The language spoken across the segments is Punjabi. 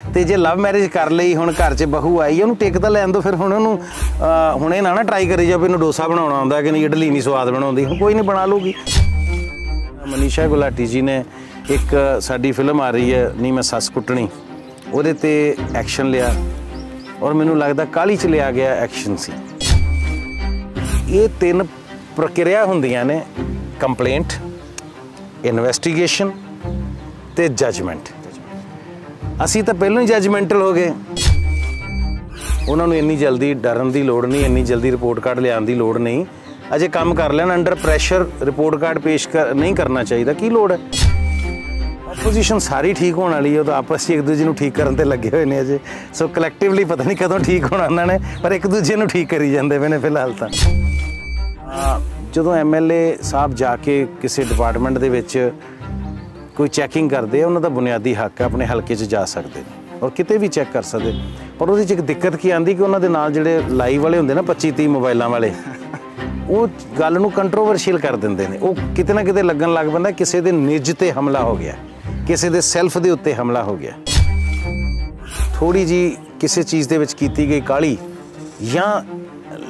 ਤੇ ਜੇ ਲਵ ਮੈਰਿਜ ਕਰ ਲਈ, ਹੁਣ ਘਰ 'ਚ ਬਹੂ ਆਈ, ਉਹਨੂੰ ਟਿਕ ਤਾਂ ਲੈਣ ਦੋ, ਫਿਰ ਹੁਣ ਉਹਨੂੰ ਹੁਣੇ ਨਾ ਨਾ ਟਰਾਈ ਕਰੀ ਜਾ ਵੀ ਇਹਨੂੰ ਡੋਸਾ ਬਣਾਉਣਾ ਆਉਂਦਾ ਕਿ ਨਹੀਂ, ਇਡਲੀ ਨਹੀਂ ਸਵਾਦ ਬਣਾਉਂਦੀ, ਹੁਣ ਕੋਈ ਨਹੀਂ ਬਣਾ ਲੂਗੀ ਮਨੀਸ਼ਾ ਗੁਲਾਟੀ ਜੀ ਨੇ ਇੱਕ ਸਾਡੀ ਫਿਲਮ ਆ ਰਹੀ ਹੈ, ਨੀ ਮੈਂ ਸੱਸ ਕੁੱਟਣੀ, ਉਹਦੇ ਤੇ ਐਕਸ਼ਨ ਲਿਆ ਔਰ ਮੈਨੂੰ ਲੱਗਦਾ ਕਾਲੀ ਚ ਲਿਆ ਗਿਆ ਐਕਸ਼ਨ ਸੀ। ਇਹ ਤਿੰਨ ਪ੍ਰਕਿਰਿਆ ਹੁੰਦੀਆਂ ਨੇ ਕੰਪਲੇਂਟ ਇਨਵੈਸਟੀਗੇਸ਼ਨ ਤੇ ਜਜਮੈਂਟ ਅਸੀਂ ਤਾਂ ਪਹਿਲਾਂ ਹੀ ਜਜਮੈਂਟਲ ਹੋ ਗਏ। ਉਹਨਾਂ ਨੂੰ ਇੰਨੀ ਜਲਦੀ ਡਰਨ ਦੀ ਲੋੜ ਨਹੀਂ, ਇੰਨੀ ਜਲਦੀ ਰਿਪੋਰਟ ਕਾਰਡ ਲਿਆਉਣ ਦੀ ਲੋੜ ਨਹੀਂ। ਅਜੇ ਕੰਮ ਕਰ ਲੈਣ ਅੰਡਰ ਪ੍ਰੈਸ਼ਰ ਰਿਪੋਰਟ ਕਾਰਡ ਪੇਸ਼ ਕਰ- ਨਹੀਂ ਕਰਨਾ ਚਾਹੀਦਾ, ਕੀ ਲੋੜ ਹੈ? ਆਪੋਜੀਸ਼ਨ ਸਾਰੀ ਠੀਕ ਹੋਣ ਵਾਲੀ ਹੈ, ਉਹ ਤਾਂ ਆਪਸ 'ਚ ਇੱਕ ਦੂਜੇ ਨੂੰ ਠੀਕ ਕਰਨ ਤੇ ਲੱਗੇ ਹੋਏ ਨੇ ਅਜੇ। ਸੋ ਕਲੈਕਟਿਵਲੀ ਪਤਾ ਨਹੀਂ ਕਦੋਂ ਠੀਕ ਹੋਣਾ ਉਹਨਾਂ ਨੇ, ਪਰ ਇੱਕ ਦੂਜੇ ਨੂੰ ਠੀਕ ਕਰੀ ਜਾਂਦੇ ਪਏ ਨੇ ਫਿਲਹਾਲ ਤਾਂ। ਅਹ ਜਦੋਂ ਐਮਐਲਏ ਸਾਹਿਬ ਜਾ ਕੇ ਕਿਸੇ ਡਿਪਾਰਟਮੈਂਟ ਦੇ ਵਿੱਚ ਕੋਈ ਚੈਕਿੰਗ ਕਰਦੇ ਆ, ਉਹਨਾਂ ਦਾ ਬੁਨਿਆਦੀ ਹੱਕ ਹੈ ਆਪਣੇ ਹਲਕੇ 'ਚ ਜਾ ਸਕਦੇ ਨੇ ਔਰ ਕਿਤੇ ਵੀ ਚੈੱਕ ਕਰ ਸਕਦੇ ਪਰ ਉਹਦੇ 'ਚ ਇੱਕ ਦਿੱਕਤ ਕੀ ਆਂਦੀ ਕਿ ਉਹਨਾਂ ਦੇ ਨਾਲ ਜਿਹੜੇ ਲਾਈਵ ਵਾਲੇ ਹੁੰਦੇ ਨਾ 25 30 ਮੋਬਾਈਲਾਂ ਵਾਲੇ, ਉਹ ਗੱਲ ਨੂੰ ਕੰਟਰੋਵਰਸ਼ੀਅਲ ਕਰ ਦਿੰਦੇ ਨੇ। ਉਹ ਕਿਤੇ ਨਾ ਕਿਤੇ ਲੱਗਣ ਲੱਗ ਪੈਂਦਾ, ਕਿਸੇ ਦੇ ਨਿੱਜ ਤੇ ਹਮਲਾ ਹੋ ਗਿਆ, ਕਿਸੇ ਦੇ ਸੈਲਫ ਦੇ ਉੱਤੇ ਹਮਲਾ ਹੋ ਗਿਆ। ਥੋੜੀ ਜੀ ਕਿਸੇ ਚੀਜ਼ ਦੇ ਵਿੱਚ ਕੀਤੀ ਗਈ ਕਾਲੀ ਜਾਂ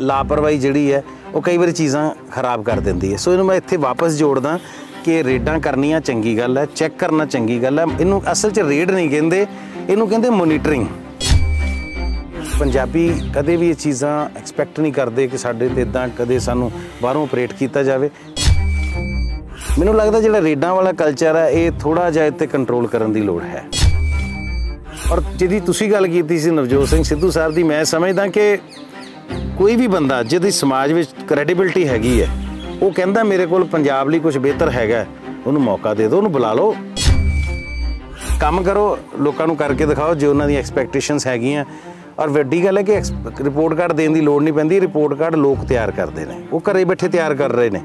ਲਾਪਰਵਾਹੀ ਜਿਹੜੀ ਹੈ, ਉਹ ਕਈ ਵਾਰੀ ਚੀਜ਼ਾਂ ਖਰਾਬ ਕਰ ਦਿੰਦੀ ਹੈ। ਸੋ ਇਹਨੂੰ ਮੈਂ ਇੱਥੇ ਵਾਪਸ ਜੋੜਦਾ ਕਿ ਰੇਡਾਂ ਕਰਨੀਆਂ ਚੰਗੀ ਗੱਲ ਹੈ, ਚੈੱਕ ਕਰਨਾ ਚੰਗੀ ਗੱਲ ਹੈ। ਇਹਨੂੰ ਅਸਲ 'ਚ ਰੇਡ ਨਹੀਂ ਕਹਿੰਦੇ, ਇਹਨੂੰ ਕਹਿੰਦੇ ਮੋਨੀਟਰਿੰਗ। ਪੰਜਾਬੀ ਕਦੇ ਵੀ ਇਹ ਚੀਜ਼ਾਂ ਐਕਸਪੈਕਟ ਨਹੀਂ ਕਰਦੇ ਕਿ ਸਾਡੇ ਤੇ ਇਦਾਂ ਕਦੇ ਸਾਨੂੰ ਬਾਹਰੋਂ ਆਪਰੇਟ ਕੀਤਾ ਜਾਵੇ। ਮੈਨੂੰ ਲੱਗਦਾ ਜਿਹੜਾ ਰੇਡਾਂ ਵਾਲਾ ਕਲਚਰ ਹੈ, ਇਹ ਥੋੜਾ ਜਿਹਾ ਇੱਥੇ ਕੰਟਰੋਲ ਕਰਨ ਦੀ ਲੋੜ ਹੈ। ਔਰ ਜਿਹਦੀ ਤੁਸੀਂ ਗੱਲ ਕੀਤੀ ਸੀ ਨਵਜੋਤ ਸਿੰਘ ਸਿੱਧੂ ਸਾਹਿਬ ਦੀ, ਮੈਂ ਸਮਝਦਾ ਕਿ ਕੋਈ ਵੀ ਬੰਦਾ, ਜਿਹਦੀ ਸਮਾਜ ਵਿੱਚ ਕ੍ਰੈਡੀਬਿਲਟੀ ਹੈਗੀ ਹੈ ਉਹ ਕਹਿੰਦਾ ਮੇਰੇ ਕੋਲ ਪੰਜਾਬ ਲਈ ਕੁਝ ਬਿਹਤਰ ਹੈਗਾ ਉਹਨੂੰ ਮੌਕਾ ਦੇ ਦਿਓ, ਉਹਨੂੰ ਬੁਲਾ ਲਓ। ਕੰਮ ਕਰੋ, ਲੋਕਾਂ ਨੂੰ ਕਰਕੇ ਦਿਖਾਓ ਜੇ ਉਹਨਾਂ ਦੀਆਂ ਐਕਸਪੈਕਟੇਸ਼ਨਸ ਹੈਗੀਆਂ। ਔਰ ਵੱਡੀ ਗੱਲ ਹੈ ਕਿ ਰਿਪੋਰਟ ਕਾਰਡ ਦੇਣ ਦੀ ਲੋੜ ਨਹੀਂ ਪੈਂਦੀ ਰਿਪੋਰਟ ਕਾਰਡ ਲੋਕ ਤਿਆਰ ਕਰਦੇ ਨੇ। ਉਹ ਘਰੇ ਬੈਠੇ ਤਿਆਰ ਕਰ ਰਹੇ ਨੇ।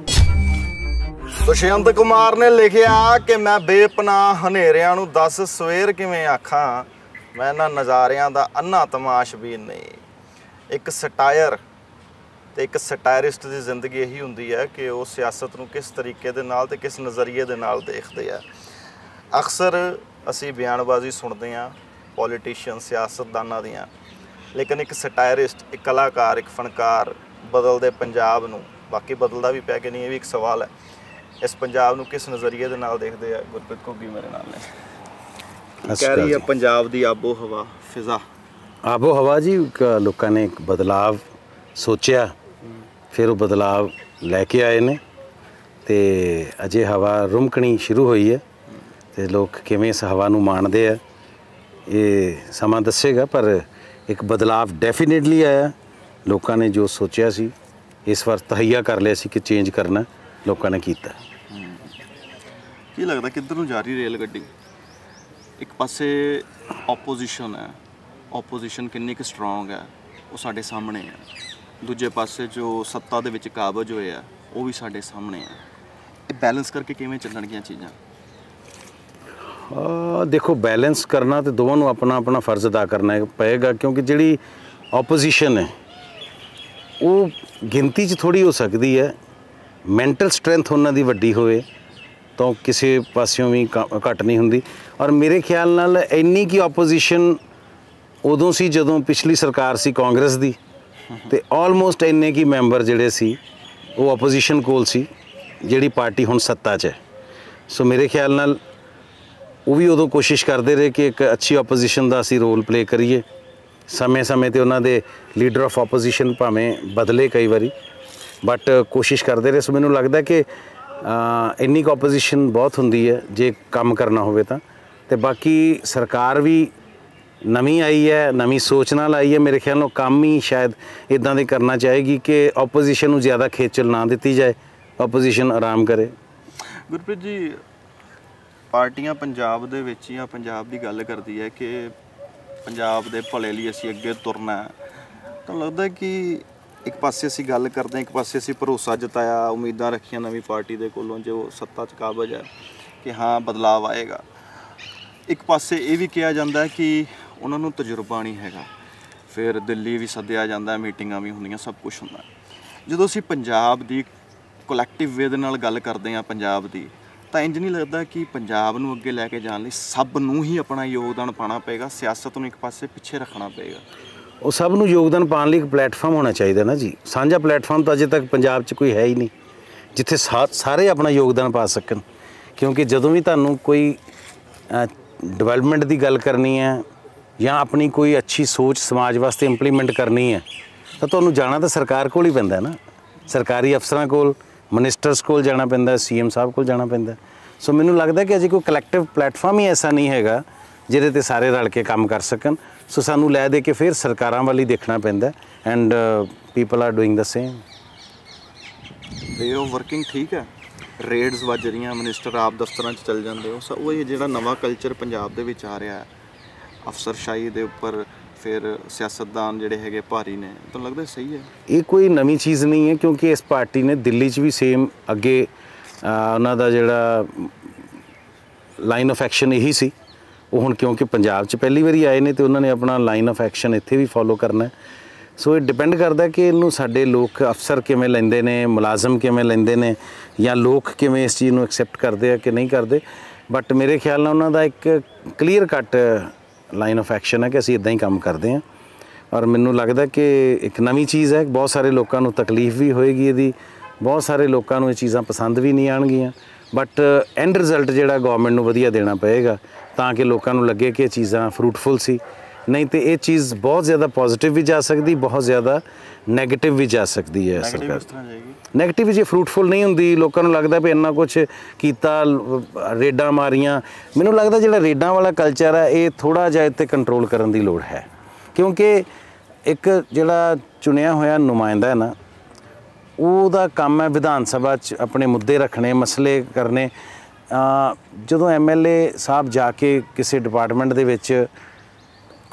ਦੁਸ਼ਯੰਤ ਕੁਮਾਰ ਨੇ ਲਿਖਿਆ ਕਿ ਮੈਂ ਬੇਪਨਾਹ ਹਨੇਰਿਆਂ ਨੂੰ ਦੱਸ ਸਵੇਰ ਕਿਵੇਂ ਆਖਾਂ। ਮੈਂ ਇਹਨਾਂ ਨਜ਼ਾਰਿਆਂ ਦਾ ਅੰਨਾ ਤਮਾਸ਼ ਵੀ ਨਹੀਂ। ਇੱਕ ਸਟਾਇਰ ਤੇ ਇੱਕ ਸਟਾਇਰਿਸਟ ਦੀ ਜ਼ਿੰਦਗੀ ਇਹੀ ਹੁੰਦੀ ਹੈ ਕਿ ਉਹ ਸਿਆਸਤ ਨੂੰ ਕਿਸ ਤਰੀਕੇ ਦੇ ਨਾਲ ਤੇ ਕਿਸ ਨਜ਼ਰੀਏ ਦੇ ਨਾਲ ਦੇਖਦੇ ਆ। ਅਕਸਰ ਅਸੀਂ ਬਿਆਨਬਾਜ਼ੀ ਸੁਣਦੇ ਆ ਪੋਲੀਟੀਸ਼ੀਅਨ ਸਿਆਸਤਦਾਨਾਂ ਦੀਆਂ। ਲੇਕਿਨ ਇੱਕ ਸਟਾਇਰਿਸਟ ਇੱਕ ਕਲਾਕਾਰ ਇੱਕ ਫਨਕਾਰ ਬਦਲਦੇ ਪੰਜਾਬ ਨੂੰ ਬਾਕੀ ਬਦਲਦਾ ਵੀ ਪਿਆ ਕਿ ਨਹੀਂ ਇਹ ਵੀ ਇੱਕ ਸਵਾਲ ਹੈ। ਇਸ ਪੰਜਾਬ ਨੂੰ ਕਿਸ ਨਜ਼ਰੀਏ ਦੇ ਨਾਲ ਦੇਖਦੇ ਆ? ਗੁਰਪ੍ਰੀਤ ਘੁੱਗੀ ਮੇਰੇ ਨਾਲ ਨੇ। ਕਹਿ ਰਹੀ ਹੈ ਪੰਜਾਬ ਦੀ ਆਬੋ ਹਵਾ ਫਿਜ਼ਾ। ਆਬੋ ਹਵਾ ਜੀ ਲੋਕਾਂ ਨੇ ਇੱਕ ਬਦਲਾਵ ਸੋਚਿਆ। ਫਿਰ ਉਹ ਬਦਲਾਵ ਲੈ ਕੇ ਆਏ ਨੇ ਤੇ ਅਜੇ ਹਵਾ ਰੁਮਕਣੀ ਸ਼ੁਰੂ ਹੋਈ ਹੈ ਤੇ ਲੋਕ ਕਿਵੇਂ ਇਸ ਹਵਾ ਨੂੰ ਮਾਣਦੇ ਆ, ਇਹ ਸਮਾਂ ਦੱਸੇਗਾ, ਪਰ ਇੱਕ ਬਦਲਾਵ ਡੈਫੀਨਿਟਲੀ ਆਇਆ। ਲੋਕਾਂ ਨੇ ਜੋ ਸੋਚਿਆ ਸੀ, ਇਸ ਵਾਰ ਤਹਈਆ ਕਰ ਲਿਆ ਸੀ ਕਿ ਚੇਂਜ ਕਰਨਾ ਲੋਕਾਂ ਨੇ ਕੀਤਾ। ਕੀ ਲੱਗਦਾ ਕਿੱਧਰ ਨੂੰ ਜਾ ਰਹੀ ਰੇਲ ਗੱਡੀ? ਇੱਕ ਪਾਸੇ ਆਪੋਜੀਸ਼ਨ ਹੈ ਆਪੋਜੀਸ਼ਨ ਕਿੰਨੀ ਕੁ ਸਟਰੋਂਗ ਹੈ, ਉਹ ਸਾਡੇ ਸਾਹਮਣੇ ਹੈ। ਦੂਜੇ ਪਾਸੇ ਜੋ ਸੱਤਾ ਦੇ ਵਿੱਚ ਕਾਬਜ ਹੋਏ ਆ, ਉਹ ਵੀ ਸਾਡੇ ਸਾਹਮਣੇ ਆ। ਇਹ ਬੈਲੈਂਸ ਕਰਕੇ ਕਿਵੇਂ ਚੱਲਣਗੀਆਂ ਚੀਜ਼ਾਂ? ਦੇਖੋ ਬੈਲੈਂਸ ਕਰਨਾ ਤੇ ਦੋਵਾਂ ਨੂੰ ਆਪਣਾ ਆਪਣਾ ਫਰਜ਼ ਅਦਾ ਕਰਨਾ ਪਏਗਾ ਕਿਉਂਕਿ ਜਿਹੜੀ ਆਪੋਜੀਸ਼ਨ ਹੈ, ਉਹ ਗਿਣਤੀ 'ਚ ਥੋੜੀ ਹੋ ਸਕਦੀ ਹੈ। ਮੈਂਟਲ ਸਟਰੈਂਥ ਉਹਨਾਂ ਦੀ ਵੱਡੀ ਹੋਵੇ, ਤਾਂ ਕਿਸੇ ਪਾਸਿਓਂ ਵੀ ਕ- ਘੱਟ ਨਹੀਂ ਹੁੰਦੀ। ਔਰ ਮੇਰੇ ਖਿਆਲ ਨਾਲ ਇੰਨੀ ਕੀ ਆਪੋਜੀਸ਼ਨ ਉਦੋਂ ਸੀ ਜਦੋਂ ਪਿਛਲੀ ਸਰਕਾਰ ਸੀ ਕਾਂਗਰਸ ਦੀ। ਤੇ ਆਲਮੋਸਟ ਇੰਨੇ ਕੀ ਮੈਂਬਰ ਜਿਹੜੇ ਸੀ, ਉਹ ਆਪੋਜੀਸ਼ਨ ਕੋਲ ਸੀ, ਜਿਹੜੀ ਪਾਰਟੀ ਹੁਣ ਸੱਤਾ 'ਚ ਹੈ। ਸੋ ਮੇਰੇ ਖਿਆਲ ਨਾਲ ਉਹ ਵੀ ਉਦੋਂ ਕੋਸ਼ਿਸ਼ ਕਰਦੇ ਰਹੇ ਕਿ ਇੱਕ ਅੱਛੀ ਆਪੋਜੀਸ਼ਨ ਦਾ ਅਸੀਂ ਰੋਲ ਪਲੇ ਕਰੀਏ। ਸਮੇਂ-ਸਮੇਂ ਤੇ ਉਹਨਾਂ ਦੇ ਲੀਡਰ ਆਫ ਆਪੋਜੀਸ਼ਨ ਭਾਵੇਂ ਬਦਲੇ ਕਈ ਵਾਰੀ ਬਟ ਕੋਸ਼ਿਸ਼ ਕਰਦੇ ਰਹੇ। ਸੋ ਮੈਨੂੰ ਲੱਗਦਾ ਕਿ ਇੰਨੀ ਕੁ ਆਪੋਜੀਸ਼ਨ ਬਹੁਤ ਹੁੰਦੀ ਹੈ, ਜੇ ਕੰਮ ਕਰਨਾ ਹੋਵੇ ਤਾਂ। ਤੇ ਬਾਕੀ ਸਰਕਾਰ ਵੀ ਨਵੀਂ ਆਈ ਹੈ, ਨਵੀਂ ਸੋਚ ਨਾਲ ਆਈ ਹੈ। ਮੇਰੇ ਖਿਆਲ ਨਾਲ ਕੰਮ ਹੀ ਸ਼ਾਇਦ ਇਦਾਂ ਦੇ ਕਰਨਾ ਚਾਹੇਗੀ ਕਿ ਆਪੋਜੀਸ਼ਨ ਨੂੰ ਜ਼ਿਆਦਾ ਖੇਚਲ ਨਾ ਦਿੱਤੀ ਜਾਏ ਆਪੋਜੀਸ਼ਨ ਆਰਾਮ ਕਰੇ। ਗੁਰਪ੍ਰੀਤ ਜੀ, ਪਾਰਟੀਆਂ ਪੰਜਾਬ ਦੇ ਵਿੱਚ ਜਾਂ ਪੰਜਾਬ ਦੀ ਗੱਲ ਕਰਦੀ ਹੈ ਕਿ ਪੰਜਾਬ ਦੇ ਭਲੇ ਲਈ ਅਸੀਂ ਅੱਗੇ ਤੁਰਨਾ ਹੈ, ਤਾਂ ਲੱਗਦਾ ਕਿ ਇੱਕ ਪਾਸੇ ਅਸੀਂ ਗੱਲ ਕਰਦੇ ਹਾਂ, ਇੱਕ ਪਾਸੇ ਅਸੀਂ ਭਰੋਸਾ ਜਤਾਇਆ, ਉਮੀਦਾਂ ਰੱਖੀਆਂ ਨਵੀਂ ਪਾਰਟੀ ਦੇ ਕੋਲੋਂ, ਜੋ ਸੱਤਾ 'ਚ ਕਾਬਜ ਹੈ ਕਿ ਹਾਂ ਬਦਲਾਅ ਆਏਗਾ। ਇੱਕ ਪਾਸੇ ਇਹ ਵੀ ਕਿਹਾ ਜਾਂਦਾ ਕਿ ਉਹਨਾਂ ਨੂੰ ਤਜਰਬਾ ਨਹੀਂ ਹੈਗਾ। ਫਿਰ ਦਿੱਲੀ ਵੀ ਸੱਦਿਆ ਜਾਂਦਾ, ਮੀਟਿੰਗਾਂ ਵੀ ਹੁੰਦੀਆਂ, ਸਭ ਕੁਝ ਹੁੰਦਾ। ਜਦੋਂ ਅਸੀਂ ਪੰਜਾਬ ਦੀ ਕਲੈਕਟਿਵ ਵੇ ਦੇ ਨਾਲ ਗੱਲ ਕਰਦੇ ਹਾਂ ਪੰਜਾਬ ਦੀ, ਤਾਂ ਇੰਜ ਨਹੀਂ ਲੱਗਦਾ ਕਿ ਪੰਜਾਬ ਨੂੰ ਅੱਗੇ ਲੈ ਕੇ ਜਾਣ ਲਈ ਸਭ ਨੂੰ ਹੀ ਆਪਣਾ ਯੋਗਦਾਨ ਪਾਣਾ ਪਏਗਾ, ਸਿਆਸਤ ਨੂੰ ਇੱਕ ਪਾਸੇ ਪਿੱਛੇ ਰੱਖਣਾ ਪਏਗਾ। ਉਹ ਸਭ ਨੂੰ ਯੋਗਦਾਨ ਪਾਉਣ ਲਈ ਇੱਕ ਪਲੇਟਫਾਰਮ ਹੋਣਾ ਚਾਹੀਦਾ ਨਾ ਜੀ। ਸਾਂਝਾ ਪਲੇਟਫਾਰਮ ਤਾਂ ਅਜੇ ਤੱਕ ਪੰਜਾਬ 'ਚ ਕੋਈ ਹੈ ਹੀ ਨਹੀਂ, ਜਿੱਥੇ ਸਾ- ਸਾਰੇ ਆਪਣਾ ਯੋਗਦਾਨ ਪਾ ਸਕਣ। ਕਿਉਂਕਿ ਜਦੋਂ ਵੀ ਤੁਹਾਨੂੰ ਕੋਈ ਡਿਵੈਲਪਮੈਂਟ ਦੀ ਗੱਲ ਕਰਨੀ ਹੈ ਜਾਂ ਆਪਣੀ ਕੋਈ ਅੱਛੀ ਸੋਚ ਸਮਾਜ ਵਾਸਤੇ ਇੰਪਲੀਮੈਂਟ ਕਰਨੀ ਹੈ, ਤਾਂ ਤੁਹਾਨੂੰ ਜਾਣਾ ਤਾਂ ਸਰਕਾਰ ਕੋਲ ਹੀ ਪੈਂਦਾ ਹੈ ਨਾ। ਸਰਕਾਰੀ ਅਫਸਰਾਂ ਕੋਲ ਮਿਨਿਸਟਰਸ ਕੋਲ ਜਾਣਾ ਪੈਂਦਾ ਸੀਐਮ ਸਾਹਿਬ ਕੋਲ ਜਾਣਾ ਪੈਂਦਾ ਸੋ ਮੈਨੂੰ ਲੱਗਦਾ ਕਿ ਅਜੇ ਕੋਈ ਕਲੈਕਟਿਵ ਪਲੇਟਫਾਰਮ ਹੀ ਐਸਾ ਨਹੀਂ ਹੈਗਾ, ਜਿਹਦੇ ਤੇ ਸਾਰੇ ਰਲ ਕੇ ਕੰਮ ਕਰ ਸਕਣ। ਸੋ ਸਾਨੂੰ ਲੈ ਦੇ ਕੇ ਫਿਰ ਸਰਕਾਰਾਂ ਵੱਲ ਹੀ ਦੇਖਣਾ ਪੈਂਦਾ and people are doing the same way of working ਠੀਕ ਹੈ। ਰੇਡਸ ਵੱਜ ਰਹੀਆਂ ਮਿਨਿਸਟਰ ਆਪ ਦਫ਼ਤਰਾਂ 'ਚ ਚੱਲ ਜਾਂਦੇ ਹੋ। ਸੋ ਉਹ ਇਹ ਜਿਹੜਾ ਨਵਾਂ ਕਲਚਰ ਪੰਜਾਬ ਦੇ ਵਿੱਚ ਆ ਰਿਹਾ ਹੈ ਅਫਸਰਸ਼ਾਹੀ ਦੇ ਉੱਪਰ ਫਿਰ ਸਿਆਸਤਦਾਨ ਜਿਹੜੇ ਹੈਗੇ ਭਾਰੀ ਨੇ। ਤੁਹਾਨੂੰ ਲੱਗਦਾ ਸਹੀ ਹੈ? ਇਹ ਕੋਈ ਨਵੀਂ ਚੀਜ਼ ਨਹੀਂ ਹੈ ਕਿਉਂਕਿ ਇਸ ਪਾਰਟੀ ਨੇ ਦਿੱਲੀ 'ਚ ਵੀ ਸੇਮ ਅੱਗੇ ਉਹਨਾਂ ਦਾ ਜਿਹੜਾ ਲਾਈਨ ਆਫ ਐਕਸ਼ਨ ਇਹੀ ਸੀ। ਉਹ ਹੁਣ ਕਿਉਂਕਿ ਪੰਜਾਬ 'ਚ ਪਹਿਲੀ ਵਾਰੀ ਆਏ ਨੇ ਤੇ ਉਹਨਾਂ ਨੇ ਆਪਣਾ ਲਾਈਨ ਆਫ ਐਕਸ਼ਨ ਇੱਥੇ ਵੀ ਫੋਲੋ ਕਰਨਾ ਹੈ। ਸੋ ਇਹ ਡਿਪੈਂਡ ਕਰਦਾ ਕਿ ਇਹਨੂੰ ਸਾਡੇ ਲੋਕ ਅਫਸਰ ਕਿਵੇਂ ਲੈਂਦੇ ਨੇ, ਮੁਲਾਜ਼ਮ ਕਿਵੇਂ ਲੈਂਦੇ ਨੇ ਜਾਂ ਲੋਕ ਕਿਵੇਂ ਇਸ ਚੀਜ਼ ਨੂੰ ਐਕਸੈਪਟ ਕਰਦੇ ਆ ਕਿ ਨਹੀਂ ਕਰਦੇ। ਬਟ ਮੇਰੇ ਖਿਆਲ ਨਾਲ ਉਹਨਾਂ ਦਾ ਇੱਕ clear cut line of action ਹੈ ਕਿ ਅਸੀਂ ਇਦਾਂ ਹੀ ਕੰਮ ਕਰਦੇ ਹਾਂ। ਔਰ ਮੈਨੂੰ ਲੱਗਦਾ ਕਿ ਇੱਕ ਨਵੀਂ ਚੀਜ਼ ਹੈ, ਬਹੁਤ ਸਾਰੇ ਲੋਕਾਂ ਨੂੰ ਤਕਲੀਫ ਵੀ ਹੋਏਗੀ ਇਹਦੀ। ਬਹੁਤ ਸਾਰੇ ਲੋਕਾਂ ਨੂੰ ਇਹ ਚੀਜ਼ਾਂ ਪਸੰਦ ਵੀ ਨਹੀਂ ਆਣਗੀਆਂ ਬਟ ਐਂਡ ਰਿਜ਼ਲਟ ਜਿਹੜਾ ਗਵਰਨਮੈਂਟ ਨੂੰ ਵਧੀਆ ਦੇਣਾ ਪਏਗਾ, ਤਾਂ ਕਿ ਲੋਕਾਂ ਨੂੰ ਲੱਗੇ ਕਿ ਇਹ ਚੀਜ਼ਾਂ ਫਰੂਟਫੁਲ ਸੀ। ਨਹੀਂ ਤੇ ਇਹ ਚੀਜ਼ ਬਹੁਤ ਜ਼ਿਆਦਾ ਪੋਜ਼ਿਟਿਵ ਵੀ ਜਾ ਸਕਦੀ ਬਹੁਤ ਜ਼ਿਆਦਾ 네ਗੇਟਿਵ ਵੀ ਜਾ ਸਕਦੀ ਹੈ ਸਰਕਾਰ ਇਸ ਤਰ੍ਹਾਂ ਜਾਏਗੀ। ਨੈਗੇਟਿਵ ਜੇ ਫਰੂਟਫੁਲ ਨਹੀਂ ਹੁੰਦੀ ਲੋਕਾਂ ਨੂੰ ਲੱਗਦਾ ਵੀ ਇੰਨਾ ਕੁਝ ਕੀਤਾ ਰੇਡਾਂ ਮਾਰੀਆਂ। ਮੈਨੂੰ ਲੱਗਦਾ ਜਿਹੜਾ ਰੇਡਾਂ ਵਾਲਾ ਕਲਚਰ ਹੈ ਇਹ ਥੋੜਾ ਜਿਹਾ ਇੱਥੇ ਕੰਟਰੋਲ ਕਰਨ ਦੀ ਲੋੜ ਹੈ। ਕਿਉਂਕਿ ਇੱਕ ਜਿਹੜਾ ਚੁਣਿਆ ਹੋਇਆ ਨੁਮਾਇੰਦਾ ਹੈ ਨਾ ਉਹਦਾ ਕੰਮ ਹੈ ਵਿਧਾਨ ਸਭਾ 'ਚ ਆਪਣੇ ਮੁੱਦੇ ਰੱਖਣੇ ਮਸਲੇ ਕਰਨੇ। ਜਦੋਂ ਐਮਐਲਏ ਸਾਹਿਬ ਜਾ ਕੇ ਕਿਸੇ ਡਿਪਾਰਟਮੈਂਟ ਦੇ ਵਿੱਚ